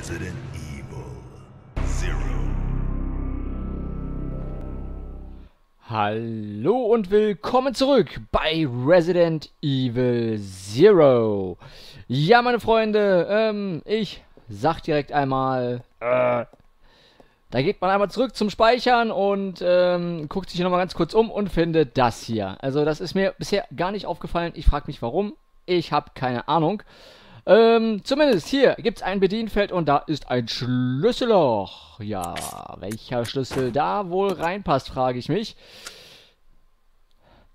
Resident Evil Zero. Hallo und willkommen zurück bei Resident Evil Zero. Ja, meine Freunde, ähm, ich sag direkt einmal, äh, da geht man einmal zurück zum Speichern und ähm, guckt sich hier nochmal ganz kurz um und findet das hier. Also das ist mir bisher gar nicht aufgefallen. Ich frage mich warum. Ich habe keine Ahnung. Ähm, zumindest hier gibt es ein Bedienfeld und da ist ein Schlüsselloch. Ja, welcher Schlüssel da wohl reinpasst, frage ich mich.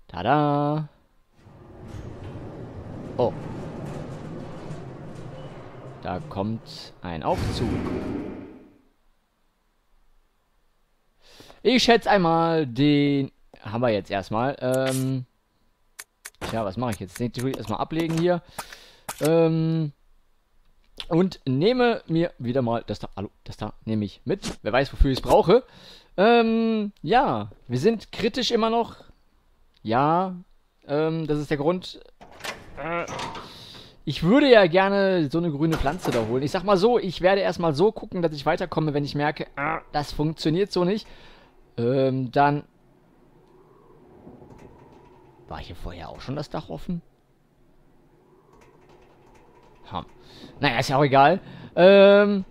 Tada! Oh. Da kommt ein Aufzug. Ich schätze einmal den... Haben wir jetzt erstmal. Ähm... Tja, was mache ich jetzt? Den tue ich erstmal ablegen hier. Ähm, und nehme mir wieder mal das da, hallo, das da nehme ich mit. Wer weiß, wofür ich es brauche. Ähm, ja, wir sind kritisch immer noch. Ja, ähm, das ist der Grund. Äh, ich würde ja gerne so eine grüne Pflanze da holen. Ich sag mal so, ich werde erstmal so gucken, dass ich weiterkomme, wenn ich merke, äh, das funktioniert so nicht. Ähm, dann... War hier vorher auch schon das Dach offen? Ha. Naja, ist ja auch egal. Ähm,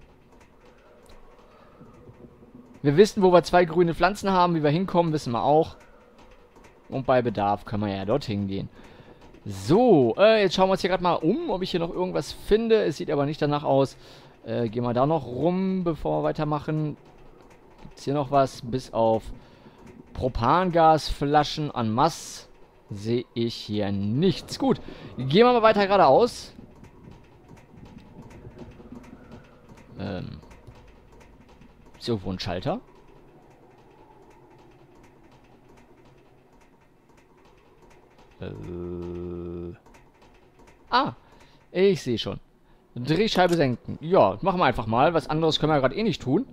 wir wissen, wo wir zwei grüne Pflanzen haben. Wie wir hinkommen, wissen wir auch. Und bei Bedarf können wir ja dorthin gehen. So, äh, jetzt schauen wir uns hier gerade mal um, ob ich hier noch irgendwas finde. Es sieht aber nicht danach aus. Äh, gehen wir da noch rum, bevor wir weitermachen. Gibt es hier noch was? Bis auf Propangasflaschen an Mass sehe ich hier nichts. Gut, gehen wir mal weiter geradeaus. Ähm. Ist irgendwo ein Schalter? Äh. Ah, ich sehe schon. Drehscheibe senken. Ja, machen wir einfach mal. Was anderes können wir gerade eh nicht tun.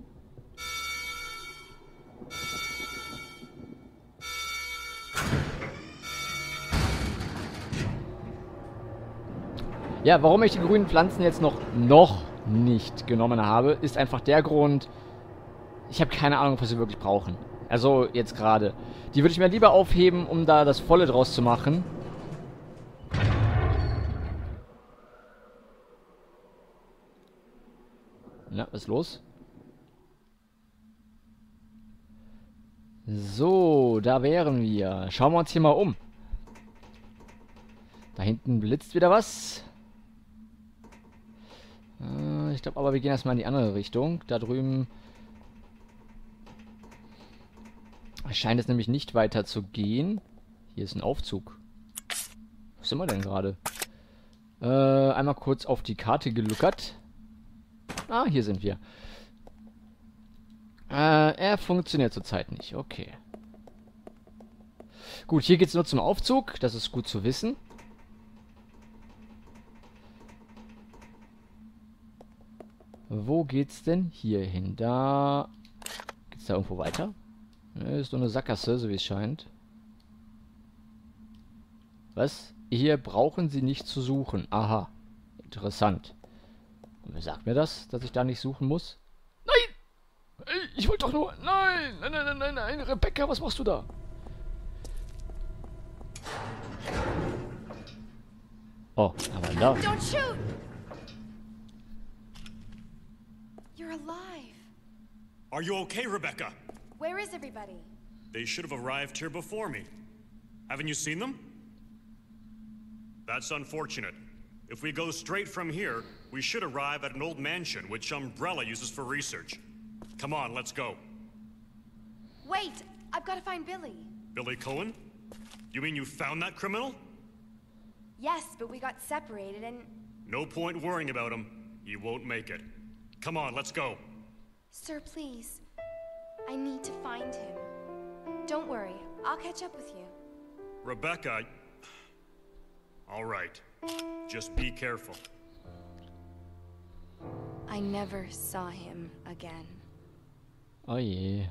Ja, warum ich die grünen Pflanzen jetzt noch, noch nicht genommen habe, ist einfach der Grund, ich habe keine Ahnung, was sie wirklich brauchen. Also jetzt gerade. Die würde ich mir lieber aufheben, um da das Volle draus zu machen. Na, was ist los? So, da wären wir. Schauen wir uns hier mal um. Da hinten blitzt wieder was. Äh, ich glaube aber, wir gehen erstmal in die andere Richtung. Da drüben scheint es nämlich nicht weiter zu gehen. Hier ist ein Aufzug. Wo sind wir denn gerade? Äh, einmal kurz auf die Karte geluckert. Ah, hier sind wir. Äh, er funktioniert zurzeit nicht. Okay. Gut, hier geht es nur zum Aufzug. Das ist gut zu wissen. Wo geht's denn hier hin? Da... Geht's da irgendwo weiter? Ne, ist nur eine Sackgasse, so wie es scheint. Was? Hier brauchen sie nicht zu suchen. Aha. Interessant. Und wer sagt mir das, dass ich da nicht suchen muss? Nein! Ich wollte doch nur... Nein! Nein, nein, nein, nein, nein! Rebecca, was machst du da? Oh, aber da. Don't shoot! Alive. Are you okay, Rebecca? Where is everybody? They should have arrived here before me. Haven't you seen them? That's unfortunate. If we go straight from here, we should arrive at an old mansion which Umbrella uses for research. Come on, let's go. Wait! I've got to find Billy. Billy Cohen? You mean you found that criminal? Yes, but we got separated and... No point worrying about him. He won't make it. Come on, let's go. Sir, please. I need to find him. Don't worry. I'll catch up with you. Rebecca... All right. Just be careful. I never saw him again. Oh je.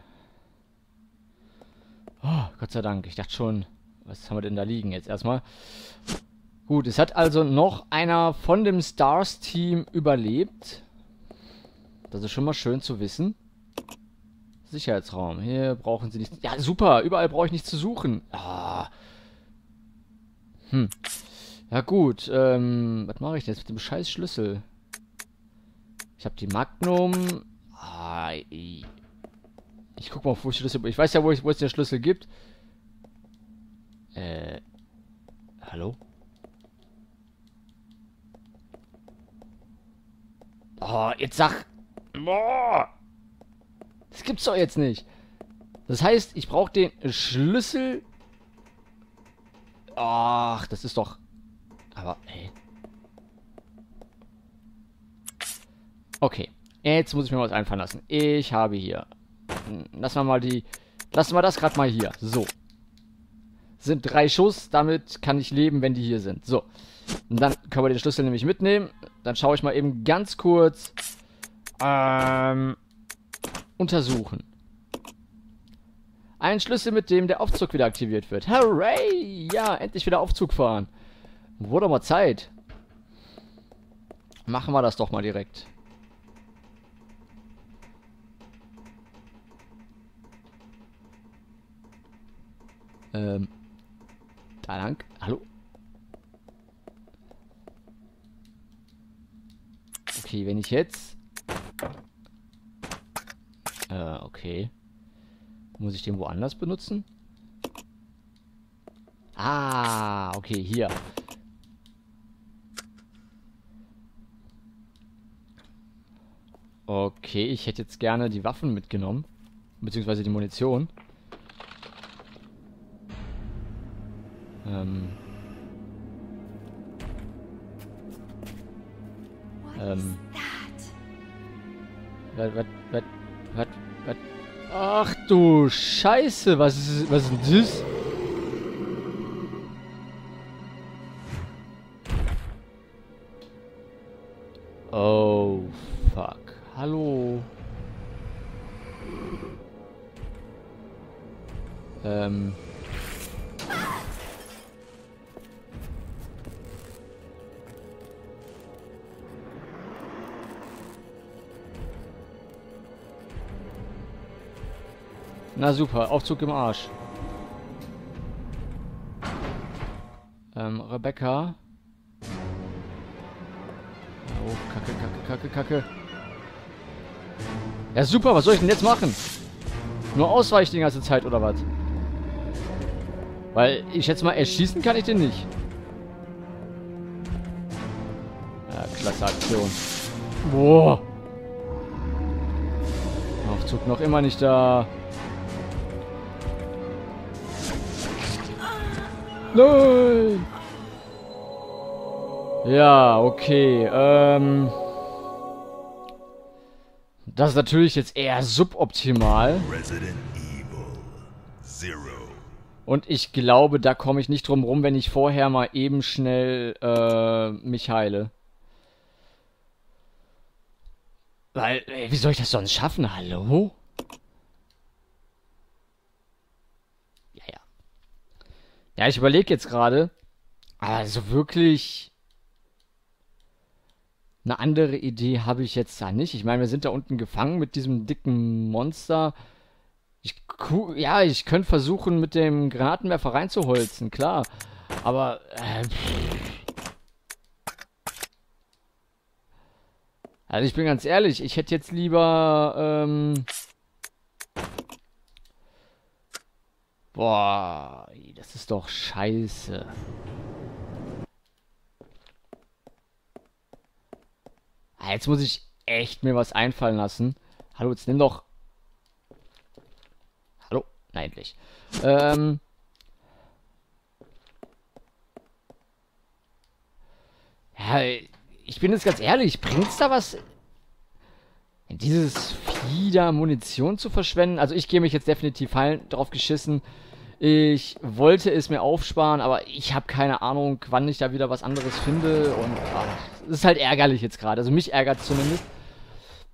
Oh, Gott sei Dank. Ich dachte schon, was haben wir denn da liegen jetzt erstmal? Gut, es hat also noch einer von dem Stars-Team überlebt. Das ist schon mal schön zu wissen. Sicherheitsraum. Hier brauchen sie nicht... Ja, super. Überall brauche ich nichts zu suchen. Ah. Hm. Ja gut. Ähm, was mache ich denn jetzt mit dem scheiß Schlüssel? Ich habe die Magnum. Ah, ich guck mal, wo ich Schlüssel... Ich weiß ja, wo, ich, wo es den Schlüssel gibt. Äh... Hallo? Oh, jetzt sag... Boah! Das gibt's doch jetzt nicht. Das heißt, ich brauche den Schlüssel... Ach, das ist doch... Aber, ey. Okay. Jetzt muss ich mir was einfallen lassen. Ich habe hier... Lassen wir mal die... Lassen wir das gerade mal hier. So. Sind drei Schuss. Damit kann ich leben, wenn die hier sind. So. Und dann können wir den Schlüssel nämlich mitnehmen. Dann schaue ich mal eben ganz kurz. Ähm, untersuchen. Ein Schlüssel, mit dem der Aufzug wieder aktiviert wird. Hooray! Ja, endlich wieder Aufzug fahren. Wurde mal Zeit. Machen wir das doch mal direkt. Ähm. Da lang. Hallo? Okay, wenn ich jetzt... Äh, okay. Muss ich den woanders benutzen? Ah, okay, hier. Okay, ich hätte jetzt gerne die Waffen mitgenommen. Beziehungsweise die Munition. Ähm... Ähm. Was, was, was, was, was? Ach du Scheiße, was ist, was ist denn das? Oh, fuck. Hallo. Ähm. Na super, Aufzug im Arsch. Ähm, Rebecca. Oh, kacke, kacke, kacke, kacke. Ja super, was soll ich denn jetzt machen? Nur ausweichen die ganze Zeit oder was? Weil ich schätze mal, erschießen kann ich den nicht. Ja, klasse Aktion. Boah. Aufzug noch immer nicht da. Nein! Ja, okay. Ähm. Das ist natürlich jetzt eher suboptimal. Und ich glaube, da komme ich nicht drum rum, wenn ich vorher mal eben schnell äh, mich heile. Weil, ey, wie soll ich das sonst schaffen? Hallo? Ja, ja. Ja, ich überlege jetzt gerade. Also wirklich. Eine andere Idee habe ich jetzt da nicht. Ich meine, wir sind da unten gefangen mit diesem dicken Monster. Ich, ja, ich könnte versuchen, mit dem Granatenwerfer reinzuholzen, klar. Aber, äh, Also ich bin ganz ehrlich, ich hätte jetzt lieber, ähm... Boah, das ist doch scheiße. Ah, jetzt muss ich echt mir was einfallen lassen. Hallo, jetzt nimm doch... Hallo? Nein, endlich. Ähm... Ja, ich bin jetzt ganz ehrlich, bringt's da was... Dieses Vieh Munition zu verschwenden? Also ich gehe mich jetzt definitiv heilen, drauf geschissen. Ich wollte es mir aufsparen, aber ich habe keine Ahnung, wann ich da wieder was anderes finde. Und es ist halt ärgerlich jetzt gerade. Also mich ärgert es zumindest.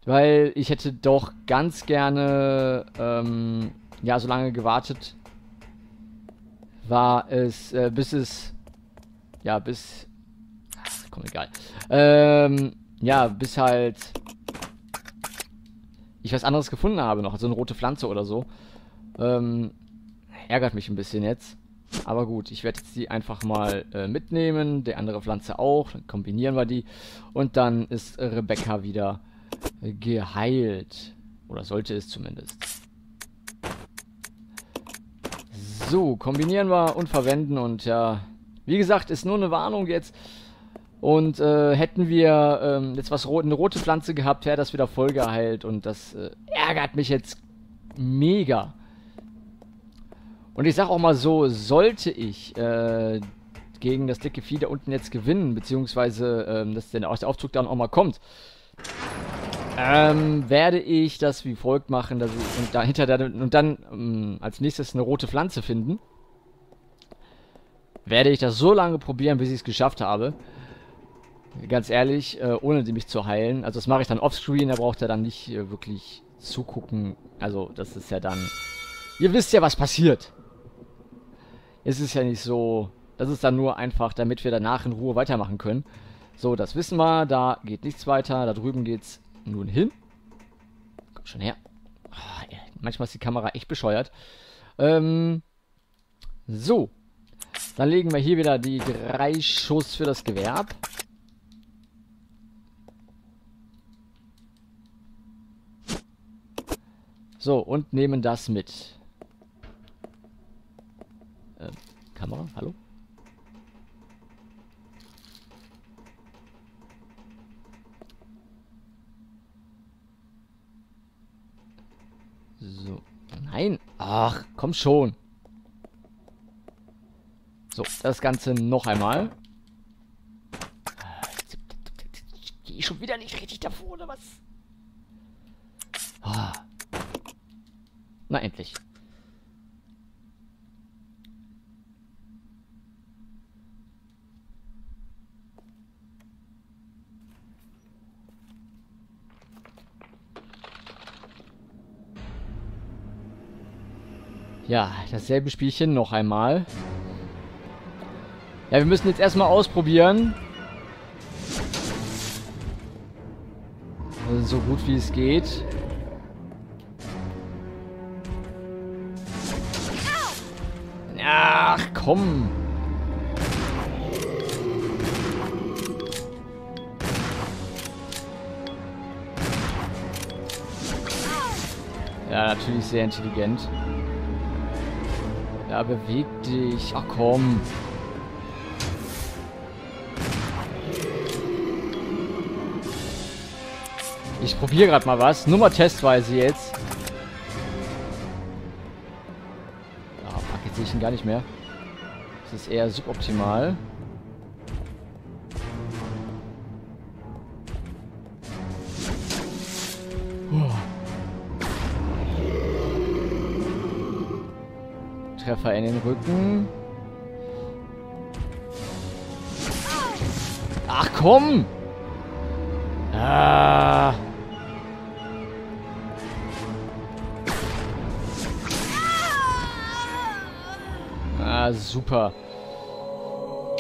Weil ich hätte doch ganz gerne, ähm, ja, so lange gewartet, war es, äh, bis es, ja, bis, ach, komm, egal, ähm, ja, bis halt ich was anderes gefunden habe noch, also eine rote Pflanze oder so. Ähm, ärgert mich ein bisschen jetzt. Aber gut, ich werde jetzt die einfach mal äh, mitnehmen, die andere Pflanze auch, dann kombinieren wir die. Und dann ist Rebecca wieder geheilt. Oder sollte es zumindest. So, kombinieren wir und verwenden und ja, wie gesagt, ist nur eine Warnung jetzt. Und äh, hätten wir ähm, jetzt was eine rote Pflanze gehabt, wäre das wieder voll geheilt und das äh, ärgert mich jetzt mega. Und ich sag auch mal so, sollte ich äh, gegen das dicke Vieh da unten jetzt gewinnen, beziehungsweise ähm, dass der Aufzug dann auch mal kommt, ähm, werde ich das wie folgt machen, dass ich, und, dahinter der, und dann ähm, als nächstes eine rote Pflanze finden. Werde ich das so lange probieren, bis ich es geschafft habe. Ganz ehrlich, äh, ohne mich zu heilen. Also das mache ich dann offscreen, da braucht er dann nicht äh, wirklich zugucken. Also das ist ja dann... Ihr wisst ja, was passiert. Es ist ja nicht so... Das ist dann nur einfach, damit wir danach in Ruhe weitermachen können. So, das wissen wir. Da geht nichts weiter. Da drüben geht's nun hin. Komm schon her. Oh, manchmal ist die Kamera echt bescheuert. Ähm, so. Dann legen wir hier wieder die drei Schuss für das Gewerb. So, und nehmen das mit. Ähm, Kamera, hallo? So. Nein. Ach, komm schon. So, das Ganze noch einmal. Ich schon wieder nicht richtig davor, oder was? Ah. Na, endlich. Ja, dasselbe Spielchen noch einmal. Ja, wir müssen jetzt erstmal ausprobieren. Also so gut wie es geht. Komm. Ja, natürlich sehr intelligent. Ja, beweg dich. Ach komm. Ich probiere gerade mal was. Nur mal testweise jetzt. Ah, fuck, jetzt sehe ich ihn gar nicht mehr. Das ist eher suboptimal. Treffer in den Rücken. Ach komm! Ah. Super.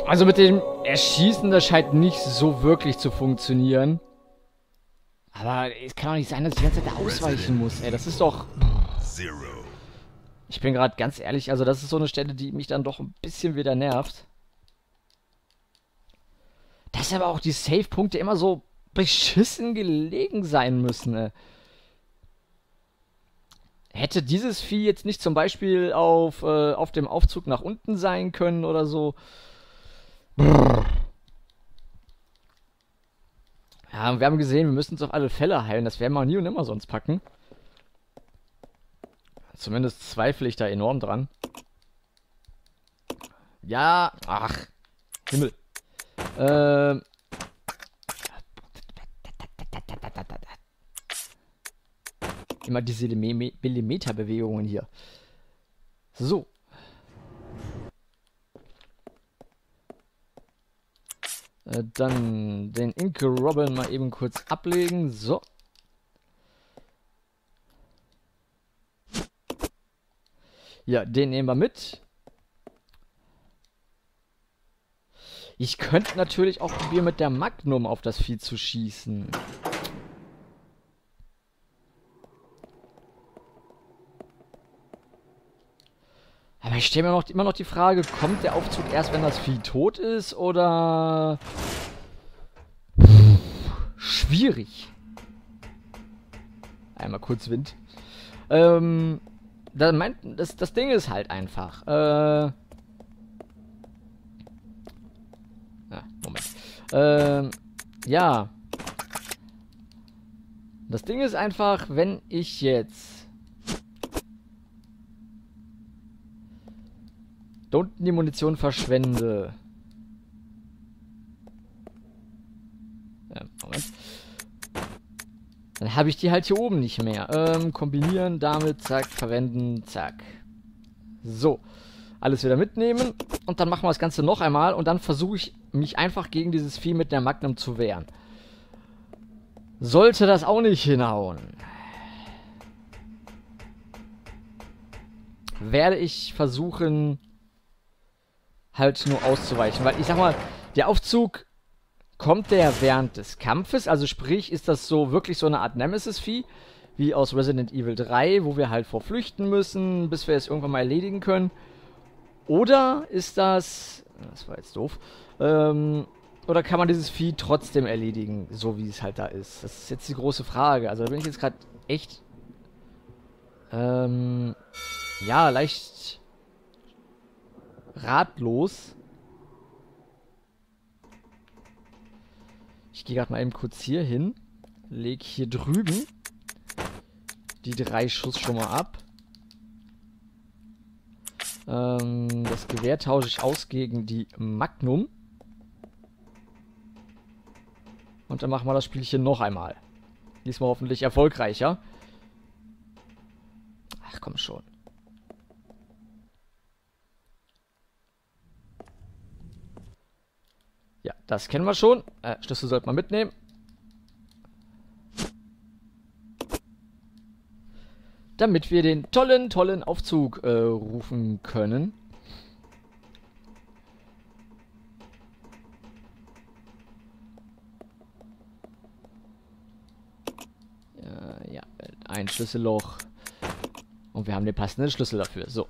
Also mit dem Erschießen, das scheint nicht so wirklich zu funktionieren. Aber es kann doch nicht sein, dass ich die ganze Zeit ausweichen muss, ey. Das ist doch... Ich bin gerade ganz ehrlich, also das ist so eine Stelle, die mich dann doch ein bisschen wieder nervt. Dass aber auch die Save-Punkte immer so beschissen gelegen sein müssen. Ey. Hätte dieses Vieh jetzt nicht zum Beispiel auf, äh, auf dem Aufzug nach unten sein können oder so. Brrr. Ja, wir haben gesehen, wir müssen uns auf alle Fälle heilen. Das werden wir nie und immer sonst packen. Zumindest zweifle ich da enorm dran. Ja, ach, Himmel. Ähm. Immer diese Millimeterbewegungen hier. So. Äh, dann den Inke Robin mal eben kurz ablegen. So. Ja, den nehmen wir mit. Ich könnte natürlich auch probieren, mit der Magnum auf das Vieh zu schießen. Ich stelle mir noch, immer noch die Frage, kommt der Aufzug erst, wenn das Vieh tot ist, oder... Schwierig. Einmal kurz Wind. Ähm, da meint, das, das Ding ist halt einfach. Äh. Ah, Moment. Ähm, ja. Das Ding ist einfach, wenn ich jetzt da unten die Munition verschwende. Ja, Moment. Dann habe ich die halt hier oben nicht mehr. Ähm, kombinieren, damit, zack, verwenden, zack. So. Alles wieder mitnehmen. Und dann machen wir das Ganze noch einmal. Und dann versuche ich, mich einfach gegen dieses Vieh mit der Magnum zu wehren. Sollte das auch nicht hinhauen. Werde ich versuchen, halt nur auszuweichen. Weil ich sag mal, der Aufzug kommt der während des Kampfes, also sprich, ist das so wirklich so eine Art Nemesis-Vieh, wie aus Resident Evil 3, wo wir halt vorflüchten müssen, bis wir es irgendwann mal erledigen können. Oder ist das, das war jetzt doof, ähm, oder kann man dieses Vieh trotzdem erledigen, so wie es halt da ist? Das ist jetzt die große Frage. Also da bin ich jetzt gerade echt, ähm, ja, leicht ratlos. Ich gehe gerade mal eben kurz hier hin. Leg hier drüben die drei Schuss schon mal ab. Ähm, das Gewehr tausche ich aus gegen die Magnum. Und dann machen wir das Spielchen noch einmal. Diesmal hoffentlich erfolgreicher. Ach komm schon. Ja, das kennen wir schon. Äh, Schlüssel sollte man mitnehmen. Damit wir den tollen, tollen Aufzug äh, rufen können. Ja, ja, ein Schlüsselloch. Und wir haben den passenden Schlüssel dafür. So.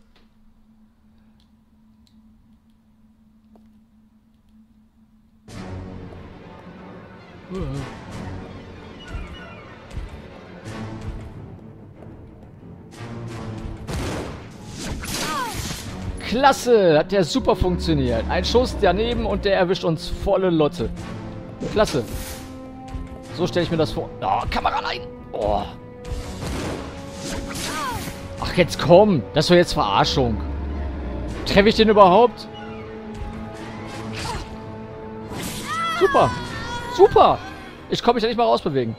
Klasse, hat der super funktioniert. Ein Schuss daneben und der erwischt uns volle Lotte. Klasse. So stelle ich mir das vor. Oh, Kamera rein. Oh. Ach, jetzt komm. Das doch jetzt Verarschung. Treffe ich den überhaupt? Super. Super. Ich komme mich ja nicht mal rausbewegen.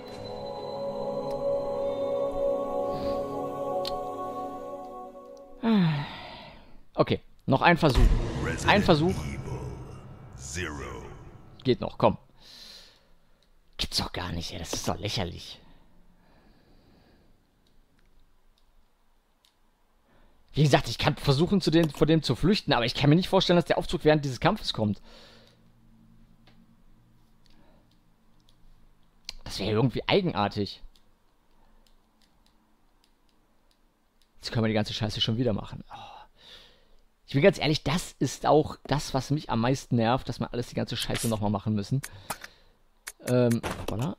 Noch ein Versuch. Ein Versuch. Geht noch, komm. Gibt's doch gar nicht, ey. Das ist doch lächerlich. Wie gesagt, ich kann versuchen, zu den, vor dem zu flüchten, aber ich kann mir nicht vorstellen, dass der Aufzug während dieses Kampfes kommt. Das wäre irgendwie eigenartig. Jetzt können wir die ganze Scheiße schon wieder machen. Oh. Ich bin ganz ehrlich, das ist auch das, was mich am meisten nervt, dass wir alles die ganze Scheiße nochmal machen müssen. Ähm, voilà.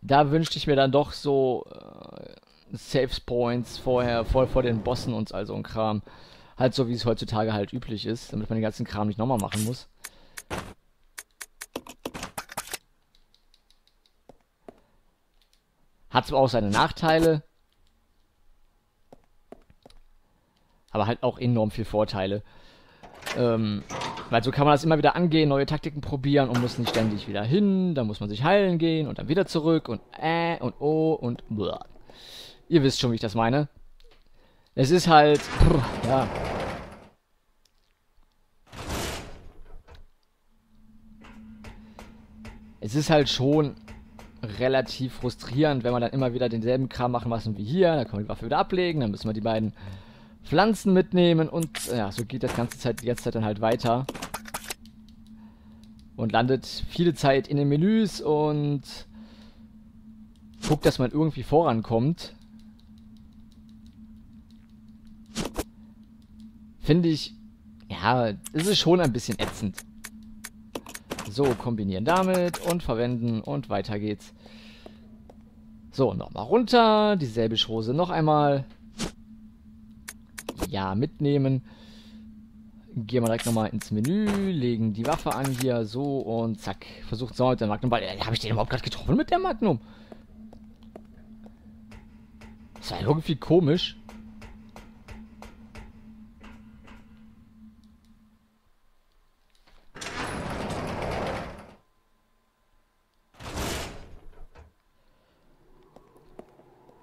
Da wünschte ich mir dann doch so äh, Saves Points vorher, voll vor den Bossen und all so ein Kram. Halt so, wie es heutzutage halt üblich ist, damit man den ganzen Kram nicht nochmal machen muss. Hat zwar auch seine Nachteile, aber halt auch enorm viel Vorteile. Ähm, weil so kann man das immer wieder angehen, neue Taktiken probieren und muss nicht ständig wieder hin, dann muss man sich heilen gehen und dann wieder zurück und äh und oh und blah. Ihr wisst schon, wie ich das meine. Es ist halt, pff, ja. Es ist halt schon relativ frustrierend, wenn wir dann immer wieder denselben Kram machen müssen wie hier. Dann können wir die Waffe wieder ablegen, dann müssen wir die beiden Pflanzen mitnehmen und ja, so geht das ganze Zeit, die dann halt weiter. Und landet viele Zeit in den Menüs und guckt, dass man irgendwie vorankommt. finde ich, ja, es ist schon ein bisschen ätzend. So, kombinieren damit und verwenden und weiter geht's. So, nochmal runter, dieselbe Schose noch einmal. Ja, mitnehmen. Gehen wir direkt nochmal ins Menü, legen die Waffe an hier, so und zack. Versucht so mit der Magnum. Äh, Habe ich den überhaupt gerade getroffen mit der Magnum? Das war irgendwie komisch.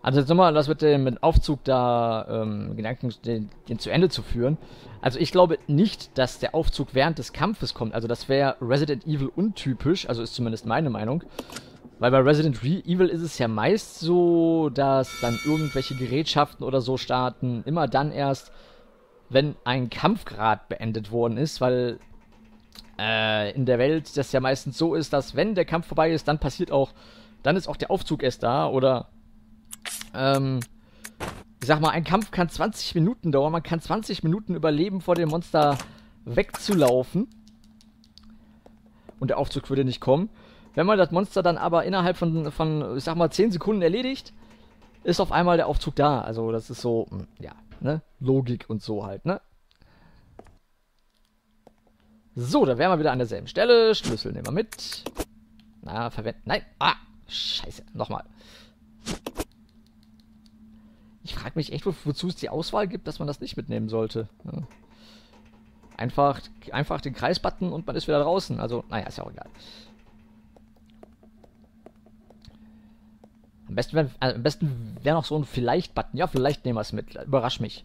Also jetzt nochmal das mit dem Aufzug da, ähm, Gedanken, den, den, zu Ende zu führen. Also ich glaube nicht, dass der Aufzug während des Kampfes kommt. Also das wäre Resident Evil untypisch, also ist zumindest meine Meinung. Weil bei Resident Evil ist es ja meist so, dass dann irgendwelche Gerätschaften oder so starten, immer dann erst, wenn ein Kampfgrad beendet worden ist, weil äh, in der Welt das ja meistens so ist, dass wenn der Kampf vorbei ist, dann passiert auch, dann ist auch der Aufzug erst da oder ähm, ich sag mal, ein Kampf kann 20 Minuten dauern. Man kann 20 Minuten überleben, vor dem Monster wegzulaufen. Und der Aufzug würde nicht kommen. Wenn man das Monster dann aber innerhalb von, von, ich sag mal, 10 Sekunden erledigt, ist auf einmal der Aufzug da. Also das ist so, hm, ja, ne? Logik und so halt, ne? So, da wären wir wieder an derselben Stelle. Schlüssel nehmen wir mit. Na, verwenden. Nein. Ah, scheiße. Nochmal. Ich frage mich echt, wo, wozu es die Auswahl gibt, dass man das nicht mitnehmen sollte. Ja. Einfach, einfach den Kreisbutton und man ist wieder draußen. Also, naja, ist ja auch egal. Am besten wäre äh, wär noch so ein Vielleicht-Button. Ja, vielleicht nehmen wir es mit. Überrasch mich.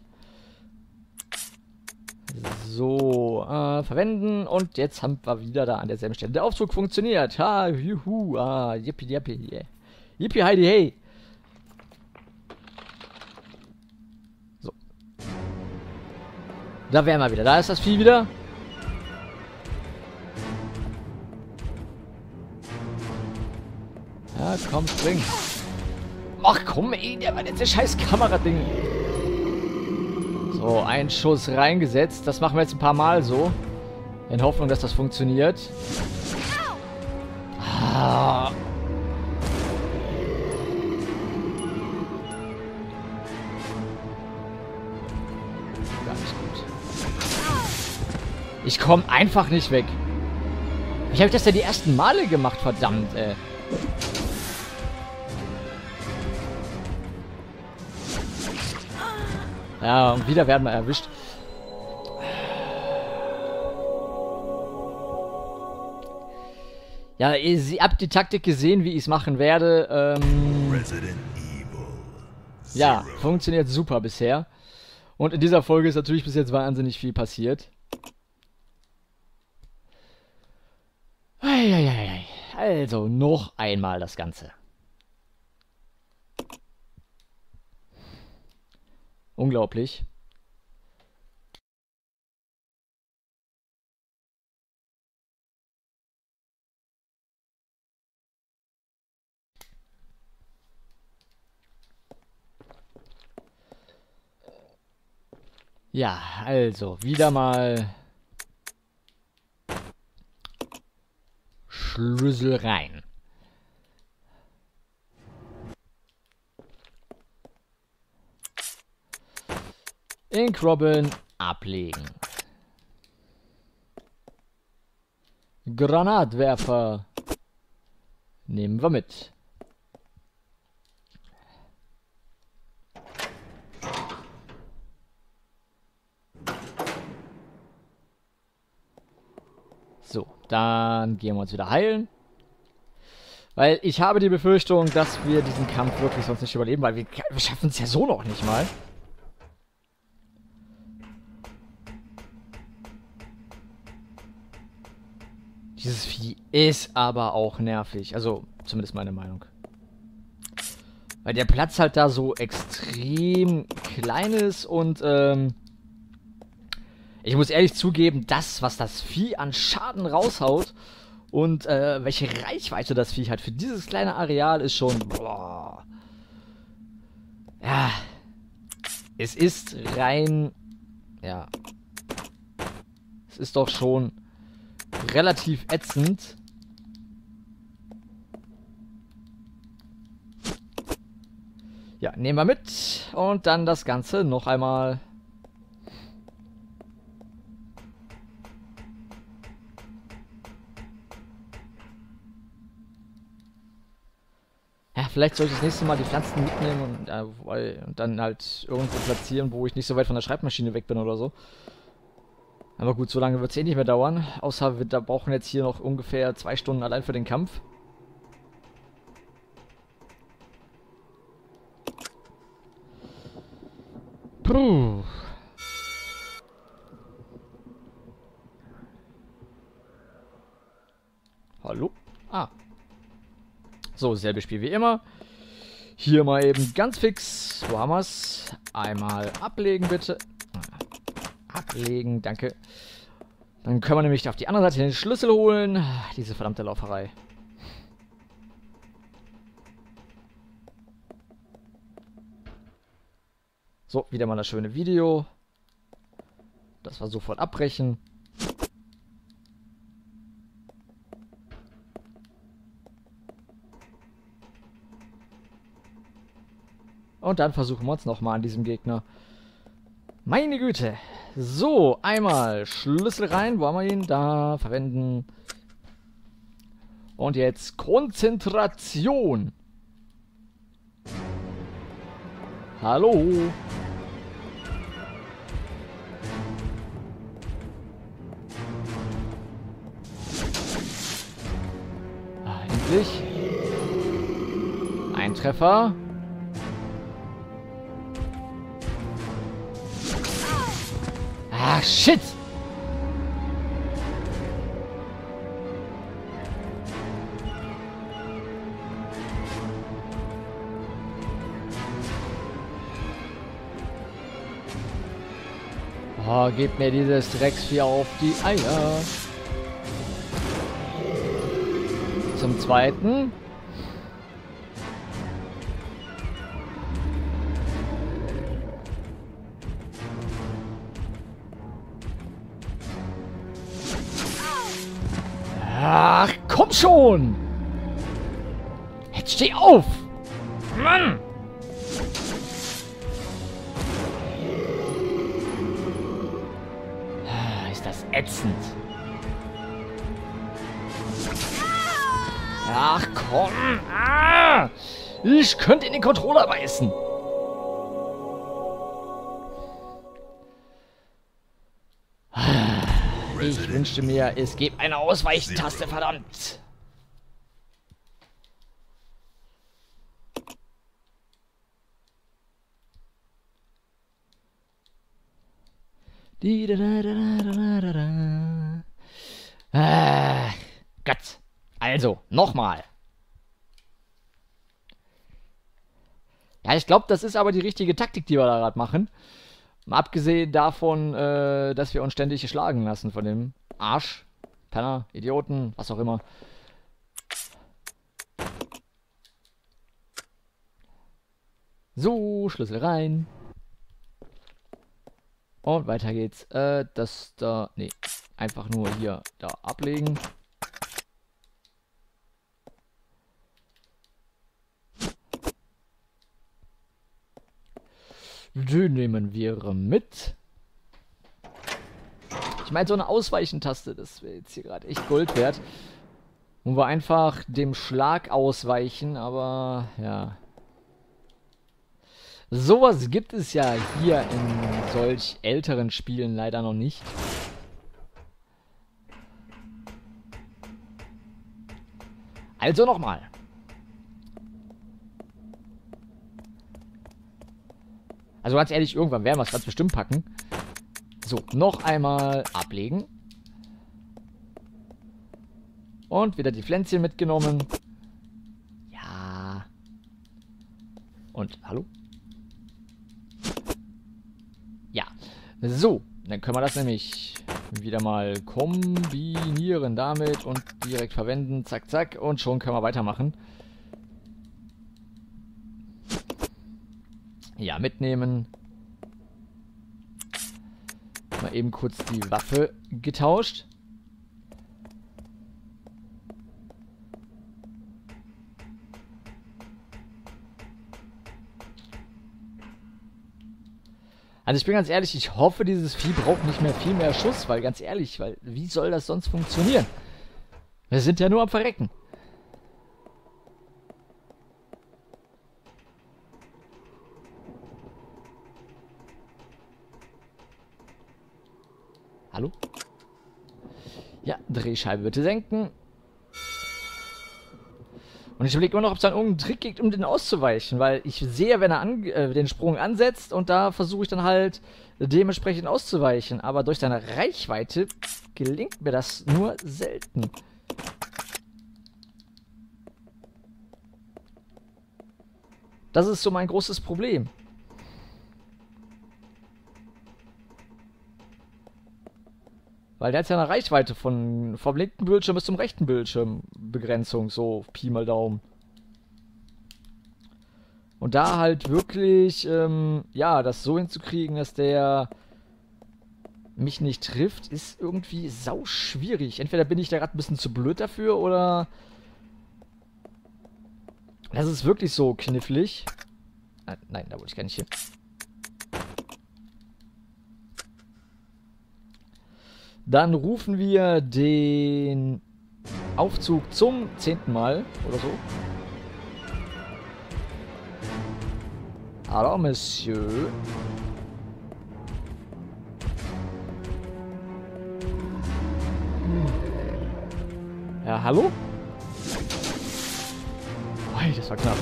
So, äh, verwenden und jetzt haben wir wieder da an derselben Stelle. Der Aufzug funktioniert. Ha, juhu, ah, yippie, yippie, yeah. Yippie, heidi, hey. Da wären wir wieder. Da ist das Vieh wieder. Ja, komm, spring. Ach komm, ey, der war jetzt der scheiß Kamerading. So, ein Schuss reingesetzt. Das machen wir jetzt ein paar Mal so. In Hoffnung, dass das funktioniert. Ah. Ich komme einfach nicht weg. Ich habe das ja die ersten Male gemacht, verdammt, ey. Ja, und wieder werden wir erwischt. Ja, ihr habt die Taktik gesehen, wie ich es machen werde. Ähm, ja, funktioniert super bisher. Und in dieser Folge ist natürlich bis jetzt wahnsinnig viel passiert. Also noch einmal das Ganze. Unglaublich. Ja, also wieder mal Schlüssel rein. Ink Robin ablegen. Granatwerfer nehmen wir mit. So, dann gehen wir uns wieder heilen. Weil ich habe die Befürchtung, dass wir diesen Kampf wirklich sonst nicht überleben, weil wir, wir schaffen es ja so noch nicht mal. Dieses Vieh ist aber auch nervig. Also, zumindest meine Meinung. Weil der Platz halt da so extrem klein ist und, ähm, ich muss ehrlich zugeben, das, was das Vieh an Schaden raushaut und äh, welche Reichweite das Vieh hat für dieses kleine Areal ist schon. Boah. Ja. Es ist rein. Ja. Es ist doch schon relativ ätzend. Ja, nehmen wir mit und dann das Ganze noch einmal. Ja, vielleicht soll ich das nächste Mal die Pflanzen mitnehmen und, äh, und dann halt irgendwo platzieren, wo ich nicht so weit von der Schreibmaschine weg bin oder so. Aber gut, so lange wird es eh nicht mehr dauern. Außer wir da brauchen jetzt hier noch ungefähr zwei Stunden allein für den Kampf. Puh. Hallo? Ah. So, selbe Spiel wie immer. Hier mal eben ganz fix. Wo haben wir's? Einmal ablegen, bitte. Ablegen, danke. Dann können wir nämlich auf die andere Seite den Schlüssel holen. Diese verdammte Lauferei. So, wieder mal das schöne Video. Das war sofort abbrechen. Und dann versuchen wir uns nochmal an diesem Gegner. Meine Güte. So, einmal Schlüssel rein. Wo haben wir ihn? Da, verwenden. Und jetzt Konzentration. Hallo. Ah, endlich. Ein Treffer. Shit! Oh, gebt mir dieses Drecksvieh auf die Eier. Zum zweiten. Schon! Jetzt steh auf! Mann! Ah, Ist das ätzend. Ach komm! Ah! Ich könnte in den Controller beißen. Ich wünschte mir, es gäbe eine Ausweichtaste, verdammt. Ah, Gott. Also, nochmal. Ja, ich glaube, das ist aber die richtige Taktik, die wir da gerade machen. Mal abgesehen davon, äh, dass wir uns ständig schlagen lassen von dem Arsch, Penner, Idioten, was auch immer. So, Schlüssel rein. Und weiter geht's. Äh, das da, nee, einfach nur hier da ablegen. Den nehmen wir mit. Ich meine, so eine Ausweichentaste, das wäre jetzt hier gerade echt Gold wert. Wo wir einfach dem Schlag ausweichen, aber ja. Sowas gibt es ja hier in solch älteren Spielen leider noch nicht. Also nochmal. Also ganz ehrlich, irgendwann werden wir es ganz bestimmt packen. So, noch einmal ablegen. Und wieder die Pflänzchen mitgenommen. Ja. Und, hallo? Ja. So, dann können wir das nämlich wieder mal kombinieren damit und direkt verwenden. Zack, zack. Und schon können wir weitermachen. Ja, mitnehmen. Mal eben kurz die Waffe getauscht. Also ich bin ganz ehrlich, ich hoffe, dieses Vieh braucht nicht mehr viel mehr Schuss, weil ganz ehrlich, weil wie soll das sonst funktionieren? Wir sind ja nur am Verrecken. Hallo? Ja, Drehscheibe bitte senken. Und ich überlege immer noch, ob es dann irgendeinen Trick gibt, um den auszuweichen, weil ich sehe, wenn er äh, den Sprung ansetzt und da versuche ich dann halt dementsprechend auszuweichen. Aber durch seine Reichweite gelingt mir das nur selten. Das ist so mein großes Problem. Weil der hat ja eine Reichweite von vom linken Bildschirm bis zum rechten Bildschirm Begrenzung, so Pi mal Daumen. Und da halt wirklich, ähm, ja, das so hinzukriegen, dass der mich nicht trifft, ist irgendwie sau schwierig. Entweder bin ich da gerade ein bisschen zu blöd dafür oder das ist wirklich so knifflig. Nein, nein da wollte ich gar nicht hin. Dann rufen wir den Aufzug zum zehnten Mal oder so. Hallo, Monsieur. Ja, hallo? Ui, das war knapp.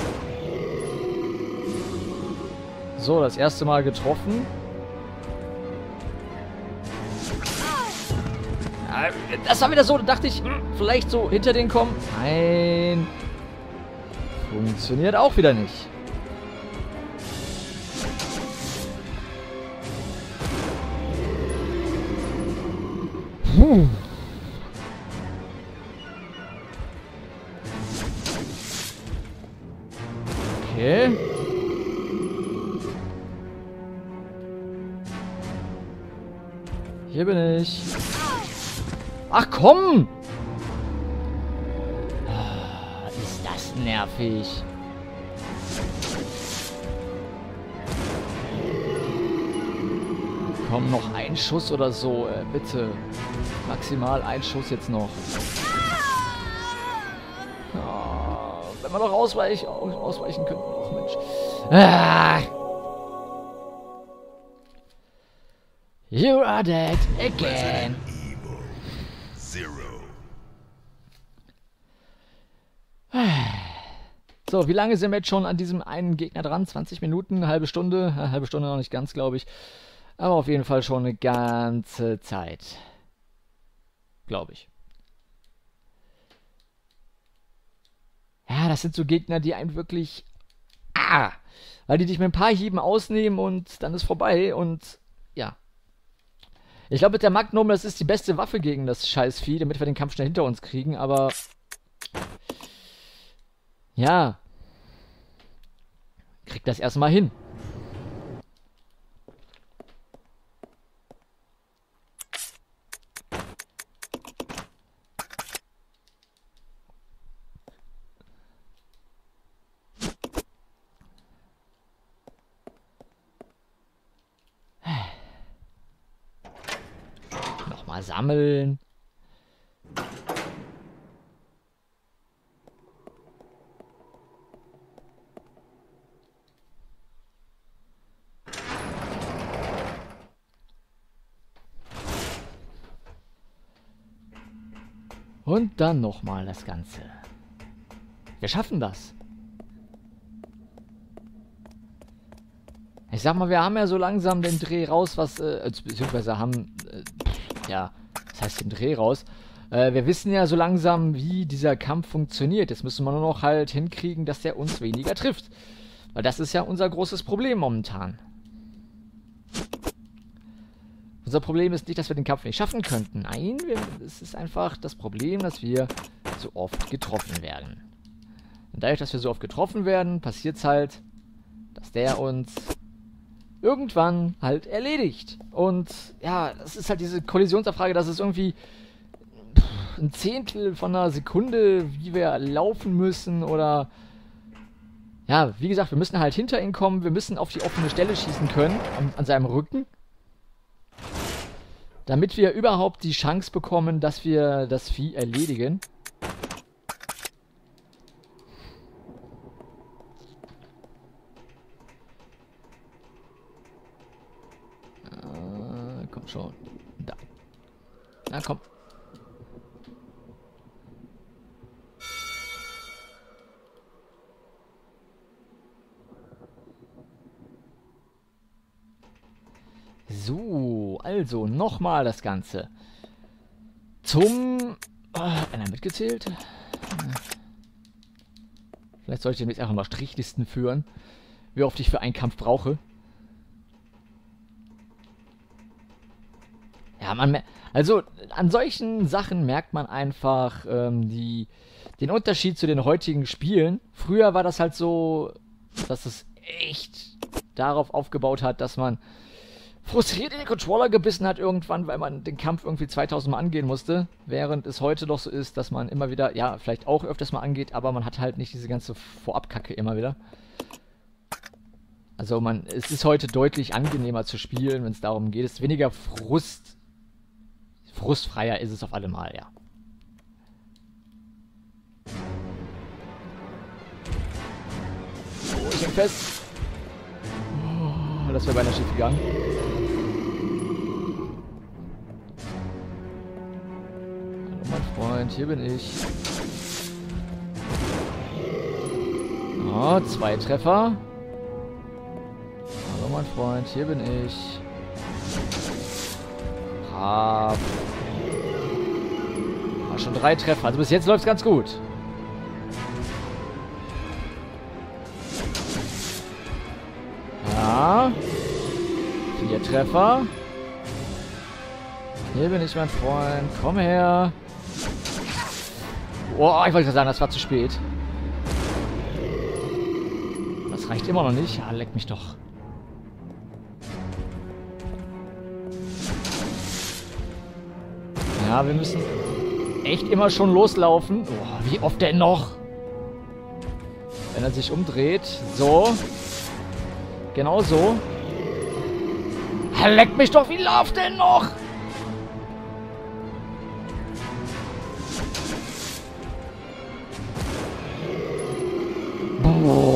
So, das erste Mal getroffen. Das war wieder so, da dachte ich, hm, vielleicht so hinter den kommen. Nein. Funktioniert auch wieder nicht. Puh. Komm! Ah, ist das nervig. Komm, noch ein Schuss oder so, äh, bitte. Maximal ein Schuss jetzt noch. Oh, wenn wir noch ausweich, ausweichen könnten. Ach Mensch. Ah. You are dead again. Zero. So, wie lange sind wir jetzt schon an diesem einen Gegner dran? 20 Minuten, eine halbe Stunde? Eine halbe Stunde noch nicht ganz, glaube ich. Aber auf jeden Fall schon eine ganze Zeit. Glaube ich. Ja, das sind so Gegner, die einen wirklich... Ah! Weil die dich mit ein paar Hieben ausnehmen und dann ist vorbei und... Ich glaube, mit der Magnum, das ist die beste Waffe gegen das Scheißvieh, damit wir den Kampf schnell hinter uns kriegen, aber... Ja. Kriegt das erstmal hin. Nochmal sammeln. Und dann nochmal das Ganze. Wir schaffen das. Ich sag mal, wir haben ja so langsam den Dreh raus, was, äh, beziehungsweise haben, ja, das heißt den Dreh raus. Äh, wir wissen ja so langsam, wie dieser Kampf funktioniert. Jetzt müssen wir nur noch halt hinkriegen, dass der uns weniger trifft. Weil das ist ja unser großes Problem momentan. Unser Problem ist nicht, dass wir den Kampf nicht schaffen könnten. Nein, wir, es ist einfach das Problem, dass wir so oft getroffen werden. Und dadurch, dass wir so oft getroffen werden, passiert es halt, dass der uns irgendwann halt erledigt. Und ja, das ist halt diese Kollisionsabfrage, dass es irgendwie ein Zehntel von einer Sekunde, wie wir laufen müssen oder ja, wie gesagt, wir müssen halt hinter ihn kommen, wir müssen auf die offene Stelle schießen können, an, an seinem Rücken. Damit wir überhaupt die Chance bekommen, dass wir das Vieh erledigen. Äh, komm schon. Da. Na komm. So, also nochmal das Ganze. Zum... Ah, einer mitgezählt? Vielleicht sollte ich jetzt einfach mal Strichlisten führen, wie oft ich für einen Kampf brauche. Ja, man... Also, an solchen Sachen merkt man einfach ähm, die, den Unterschied zu den heutigen Spielen. Früher war das halt so, dass es echt darauf aufgebaut hat, dass man frustriert in den Controller gebissen hat irgendwann, weil man den Kampf irgendwie 2000 Mal angehen musste, während es heute doch so ist, dass man immer wieder, ja, vielleicht auch öfters mal angeht, aber man hat halt nicht diese ganze Vorabkacke immer wieder. Also man, es ist heute deutlich angenehmer zu spielen, wenn es darum geht. Es ist weniger Frust. Frustfreier ist es auf alle Mal, ja. Oh, ich häng fest. Oh, das wäre beinahe schief gegangen. Freund, hier bin ich. Oh, zwei Treffer. Hallo, mein Freund, hier bin ich. Ah, schon drei Treffer. Also bis jetzt läuft es ganz gut. Ja. Vier Treffer. Hier bin ich, mein Freund. Komm her. Oh, ich wollte sagen, das war zu spät. Das reicht immer noch nicht. Ja, leck mich doch. Ja, wir müssen echt immer schon loslaufen. Oh, wie oft denn noch? Wenn er sich umdreht. So. Genau so. Leck mich doch, wie läuft denn noch? Oh.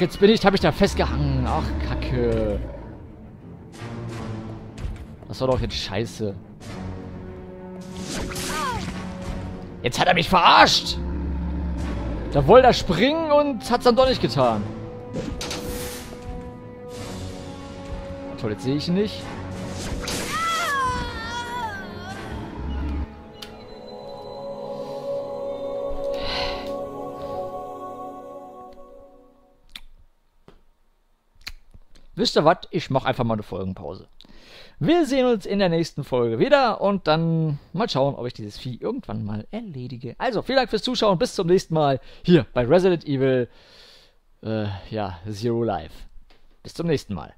Jetzt bin ich, habe ich da festgehangen. Ach, Kacke. Das war doch jetzt scheiße. Jetzt hat er mich verarscht. Da wollte er springen und hat es dann doch nicht getan. Toll, jetzt sehe ich ihn nicht. Wisst ihr was? Ich mache einfach mal eine Folgenpause. Wir sehen uns in der nächsten Folge wieder und dann mal schauen, ob ich dieses Vieh irgendwann mal erledige. Also, vielen Dank fürs Zuschauen. Bis zum nächsten Mal hier bei Resident Evil äh, ja, Zero Life. Bis zum nächsten Mal.